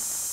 ます。